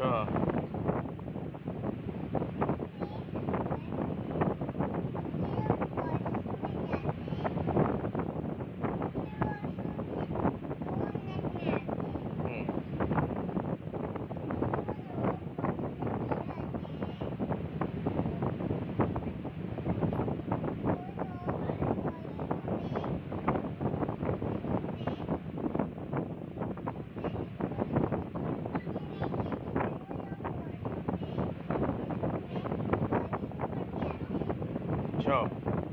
अच्छा show.